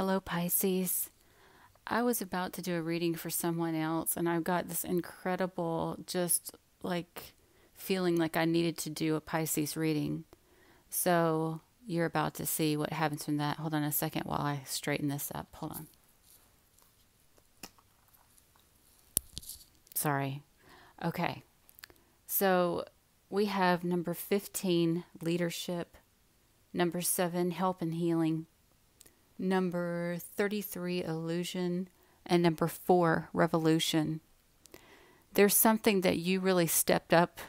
Hello, Pisces. I was about to do a reading for someone else, and I've got this incredible, just like feeling like I needed to do a Pisces reading. So you're about to see what happens from that. Hold on a second while I straighten this up. Hold on. Sorry. Okay. So we have number 15, leadership. Number 7, help and healing number 33, Illusion, and number 4, Revolution. There's something that you really stepped up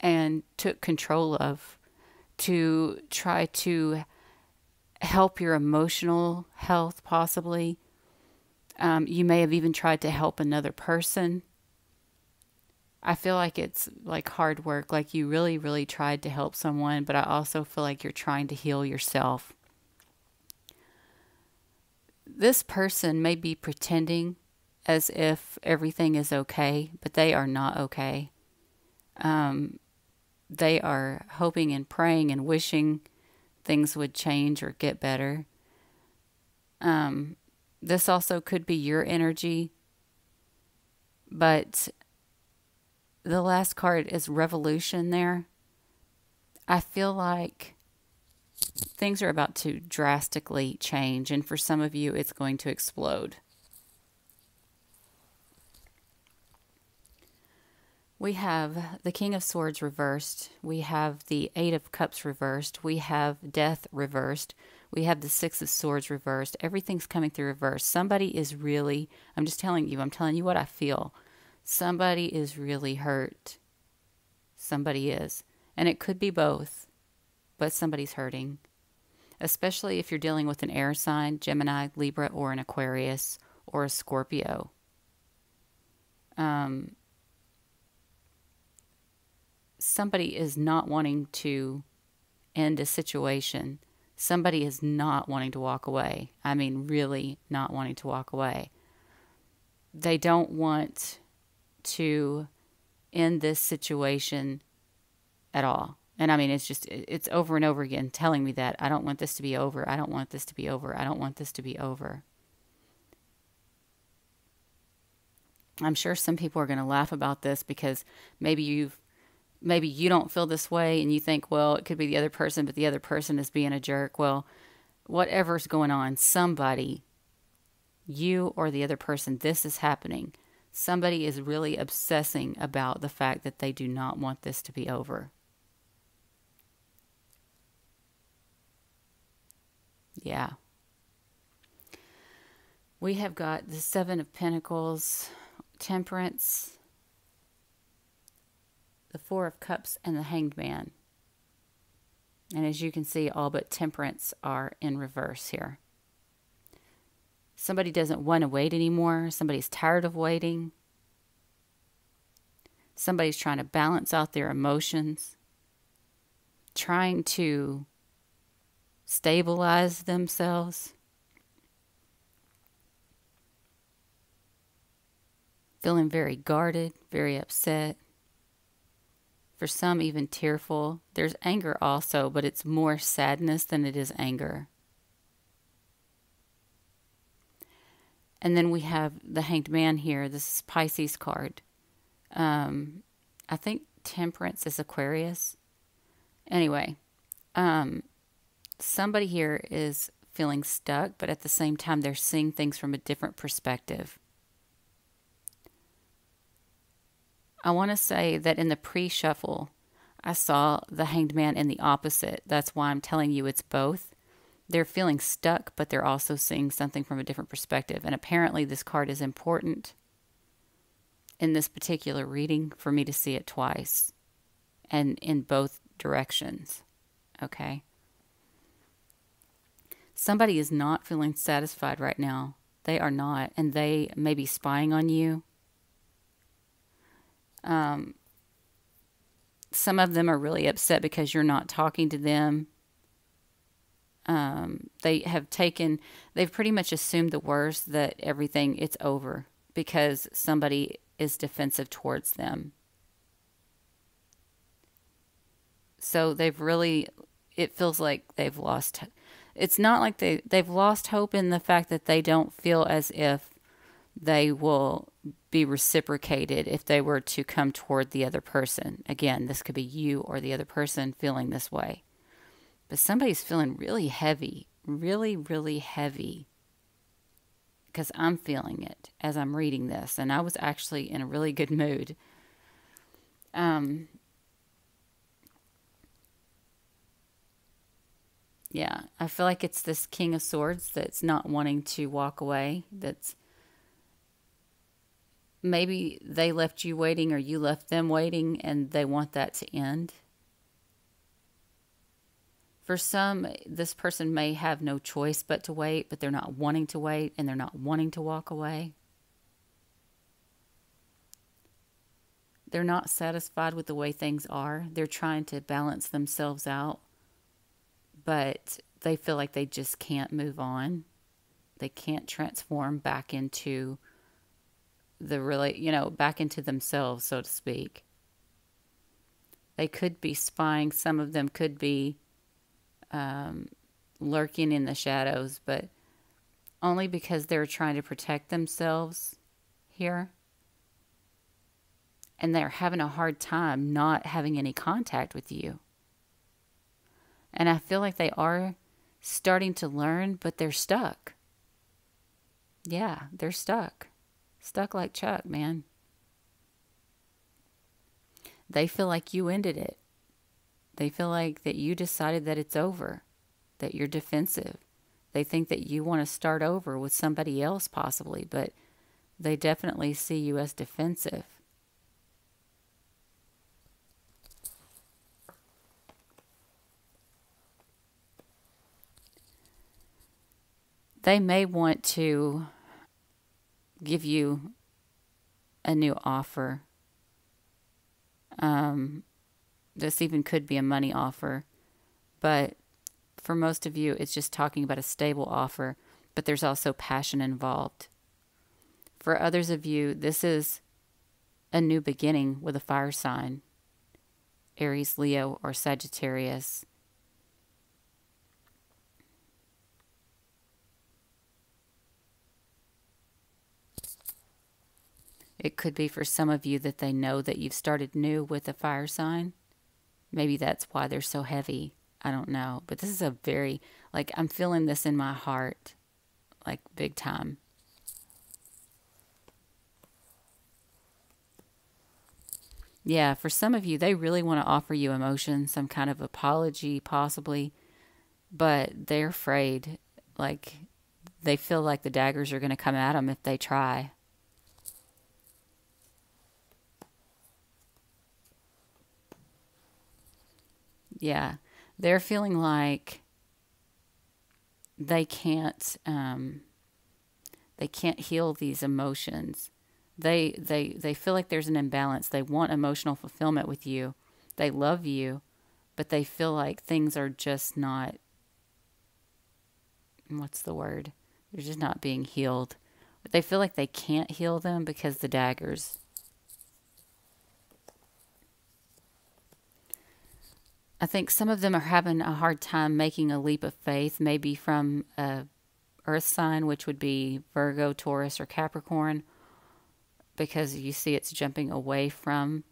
and took control of to try to help your emotional health, possibly. Um, you may have even tried to help another person. I feel like it's like hard work, like you really, really tried to help someone, but I also feel like you're trying to heal yourself this person may be pretending as if everything is okay, but they are not okay. Um, they are hoping and praying and wishing things would change or get better. Um, this also could be your energy, but the last card is revolution there. I feel like things are about to drastically change, and for some of you, it's going to explode. We have the King of Swords reversed. We have the Eight of Cups reversed. We have Death reversed. We have the Six of Swords reversed. Everything's coming through reverse. Somebody is really, I'm just telling you, I'm telling you what I feel. Somebody is really hurt. Somebody is. And it could be both but somebody's hurting. Especially if you're dealing with an air sign, Gemini, Libra, or an Aquarius or a Scorpio. Um, somebody is not wanting to end a situation. Somebody is not wanting to walk away. I mean, really not wanting to walk away. They don't want to end this situation at all. And I mean, it's just, it's over and over again telling me that I don't want this to be over. I don't want this to be over. I don't want this to be over. I'm sure some people are going to laugh about this because maybe you've, maybe you don't feel this way and you think, well, it could be the other person, but the other person is being a jerk. Well, whatever's going on, somebody, you or the other person, this is happening. Somebody is really obsessing about the fact that they do not want this to be over. Yeah. We have got the Seven of Pentacles, Temperance, the Four of Cups, and the Hanged Man. And as you can see, all but Temperance are in reverse here. Somebody doesn't want to wait anymore. Somebody's tired of waiting. Somebody's trying to balance out their emotions, trying to stabilize themselves, feeling very guarded, very upset. For some, even tearful. There's anger also, but it's more sadness than it is anger. And then we have the Hanged Man here. This is Pisces card. Um, I think Temperance is Aquarius. Anyway, um, somebody here is feeling stuck, but at the same time, they're seeing things from a different perspective. I want to say that in the pre shuffle, I saw the hanged man in the opposite. That's why I'm telling you it's both. They're feeling stuck, but they're also seeing something from a different perspective. And apparently, this card is important in this particular reading for me to see it twice and in both directions. Okay? Somebody is not feeling satisfied right now. They are not, and they may be spying on you. Um, some of them are really upset because you're not talking to them. Um, they have taken, they've pretty much assumed the worst that everything, it's over because somebody is defensive towards them. So they've really, it feels like they've lost it's not like they they've lost hope in the fact that they don't feel as if they will be reciprocated if they were to come toward the other person. Again, this could be you or the other person feeling this way. But somebody's feeling really heavy, really, really heavy. Because I'm feeling it as I'm reading this. And I was actually in a really good mood. Um, yeah, I feel like it's this King of Swords that's not wanting to walk away, that's maybe they left you waiting or you left them waiting and they want that to end. For some, this person may have no choice but to wait, but they're not wanting to wait and they're not wanting to walk away. They're not satisfied with the way things are. They're trying to balance themselves out, but they feel like they just can't move on. They can't transform back into the really, you know, back into themselves, so to speak. They could be spying. Some of them could be um, lurking in the shadows, but only because they're trying to protect themselves here. And they're having a hard time not having any contact with you. And I feel like they are starting to learn, but they're stuck. Yeah, they're stuck. Stuck like Chuck, man. They feel like you ended it. They feel like that you decided that it's over, that you're defensive. They think that you want to start over with somebody else, possibly, but they definitely see you as defensive. They may want to give you a new offer. Um, this even could be a money offer, but for most of you, it's just talking about a stable offer, but there's also passion involved. For others of you, this is a new beginning with a fire sign Aries, Leo, or Sagittarius. It could be for some of you that they know that you've started new with a fire sign. Maybe that's why they're so heavy. I don't know. But this is a very, like, I'm feeling this in my heart, like, big time. Yeah, for some of you, they really want to offer you emotion, some kind of apology, possibly, but they're afraid. Like, they feel like the daggers are going to come at them if they try. Yeah, they're feeling like they can't um, they can't heal these emotions. They they they feel like there's an imbalance. They want emotional fulfillment with you. They love you, but they feel like things are just not what's the word? They're just not being healed. They feel like they can't heal them because the daggers I think some of them are having a hard time making a leap of faith, maybe from a earth sign, which would be Virgo, Taurus, or Capricorn, because you see it's jumping away from.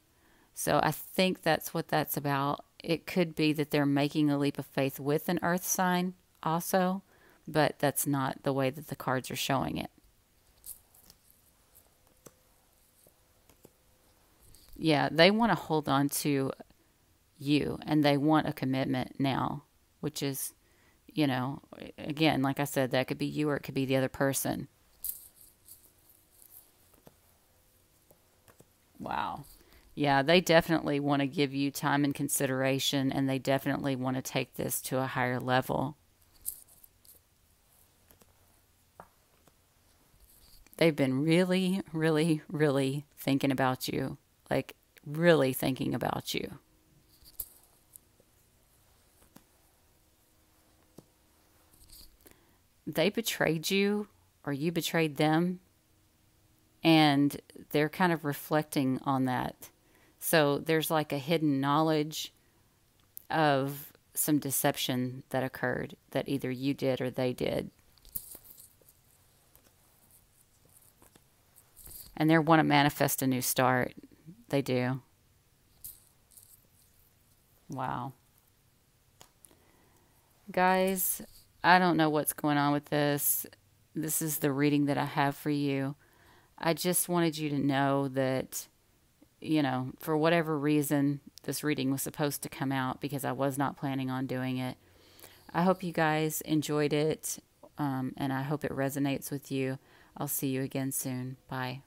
So I think that's what that's about. It could be that they're making a leap of faith with an earth sign also, but that's not the way that the cards are showing it. Yeah, they want to hold on to you and they want a commitment now, which is, you know, again, like I said, that could be you or it could be the other person. Wow. Yeah, they definitely want to give you time and consideration and they definitely want to take this to a higher level. They've been really, really, really thinking about you. Like, really thinking about you. They betrayed you or you betrayed them and they're kind of reflecting on that. So there's like a hidden knowledge of some deception that occurred that either you did or they did. And they want to manifest a new start. They do. Wow. Guys, I don't know what's going on with this. This is the reading that I have for you. I just wanted you to know that, you know, for whatever reason, this reading was supposed to come out because I was not planning on doing it. I hope you guys enjoyed it um, and I hope it resonates with you. I'll see you again soon. Bye.